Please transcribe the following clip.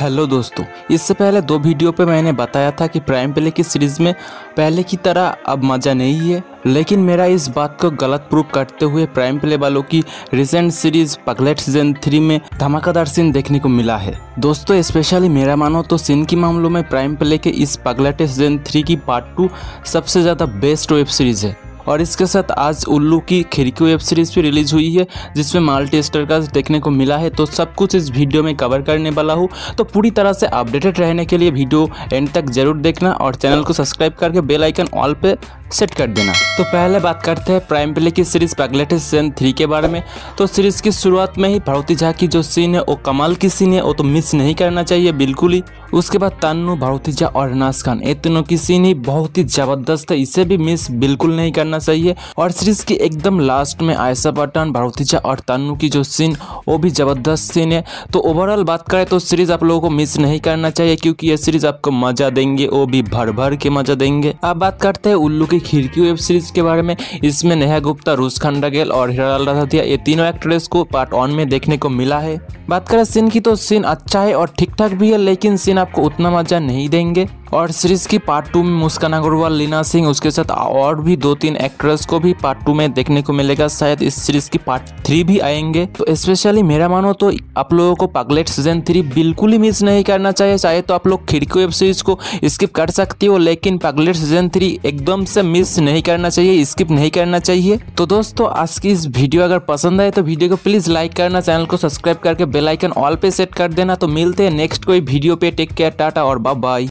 Hello दोस्तों, इससे पहले दो वीडियो पे मैंने बताया था कि प्राइम प्ले की सीरीज़ में पहले की तरह अब मज़ा नहीं है, लेकिन मेरा इस बात को गलत प्रूव करते हुए प्राइम प्ले वालों की recent series Paglet season three में धमाकेदार सीन देखने को मिला है। दोस्तों स्पेशली मेरा मानो तो सीन के मामलों में प्राइम प्ले के इस पगलेट सीज़न थ्री की पार्ट टू सबसे ज़्यादा बेस्ट वेब सीरीज़ है। और इसके साथ आज उल्लू की खिड़की वेब सीरीज़ भी रिलीज़ हुई है, जिसमें मल्टी स्टार का देखने को मिला है तो सब कुछ इस वीडियो में कवर करने वाला हूँ। तो पूरी तरह से अपडेटेड रहने के लिए वीडियो एंड तक ज़रूर देखना और चैनल को सब्सक्राइब करके बेल आइकन ऑल पे सेट कर देना। तो पहले बात करते हैं प्राइम प्ले की सीरीज़ पैगलेट सीज़न थ्री के बारे में। तो सीरीज़ की शुरुआत में ही भारती झा की जो सीन है, वो कमाल की सीन है, वो तो मिस नहीं करना चाहिए, बिल्कुल ही। उसके बाद तन्नू भारती झा और नाज खान, ये तीनों की सीन ही बहुत ही ज़बरदस्त है, इसे भी मिस बिल्कुल नहीं करना चाहिए और सीरीज़ की एकदम लास्ट में आयसा पठान भरती झा और तन्नू की जो सीन वो भी ज़बरदस्त सीन है। तो ओवरऑल बात करें तो सीरीज़ आप लोगों को मिस नहीं करना चाहिए, क्योंकि ये सीरीज़ आपको मज़ा देंगे, वो भी भर भर के मज़ा देंगे। अब बात करते हैं उल्लू की खिड़की वेब सीरीज़ के बारे में। इसमें नेहा गुप्ता, रूस खंडागेल और हिरालाल राधातिया ये तीनों एक्ट्रेस को पार्ट वन में देखने को मिला है। बात करें सीन की तो सीन अच्छा है और ठीक ठाक भी है, लेकिन सीन आपको उतना मज़ा नहीं देंगे। और सीरीज़ की पार्ट टू में मुस्कान अग्रवाल, लीना सिंह, उसके साथ और भी दो तीन एक्ट्रेस को भी पार्ट टू में देखने को मिलेगा। शायद इस सीरीज़ की पार्ट थ्री भी आएँगे। तो स्पेशली मेरा मानो तो आप लोगों को पगलेट सीज़न थ्री बिल्कुल ही मिस नहीं करना चाहिए। चाहे तो आप लोग खिड़की वेब सीरीज़ को स्किप कर सकते हो, लेकिन पगलेट सीज़न थ्री एकदम से मिस नहीं करना चाहिए स्किप नहीं करना चाहिए। तो दोस्तों, आज की इस वीडियो अगर पसंद आए तो वीडियो को प्लीज़ लाइक करना चैनल को सब्सक्राइब करके बेलाइकन ऑल पे सेट कर देना। तो मिलते हैं नेक्स्ट कोई वीडियो पे। टेक केयर टाटा और बाय